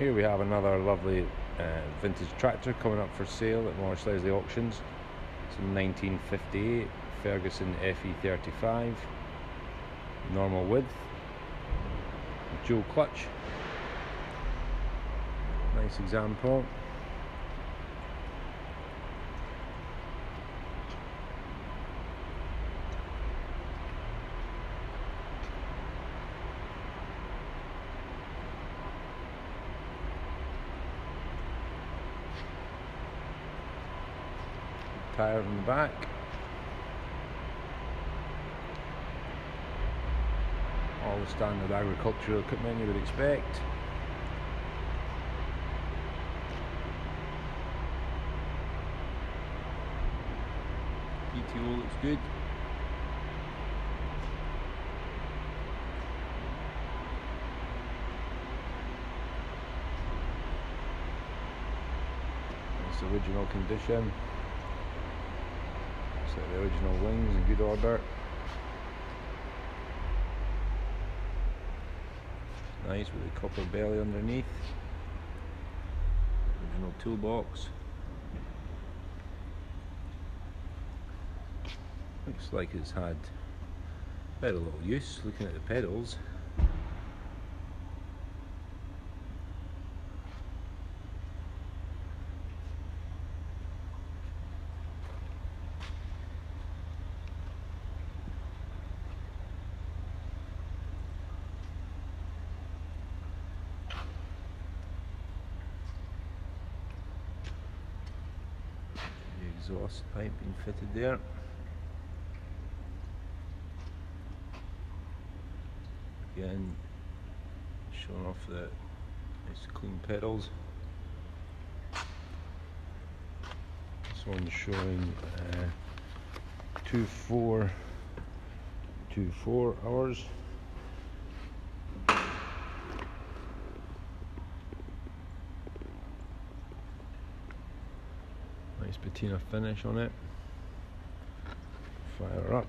Here we have another lovely uh, vintage tractor coming up for sale at Morris Leslie Auctions. It's a 1958 Ferguson FE35, normal width, dual clutch, nice example. Tyre in the back. All the standard agricultural equipment you would expect. PTO looks good. Original condition. So the original wings in good order. Nice with the copper belly underneath. Original toolbox. Looks like it's had very little use looking at the pedals. Exhaust pipe being fitted there. Again, showing off the nice clean pedals. This one's showing uh, two four two four hours. Nice patina finish on it. Fire up.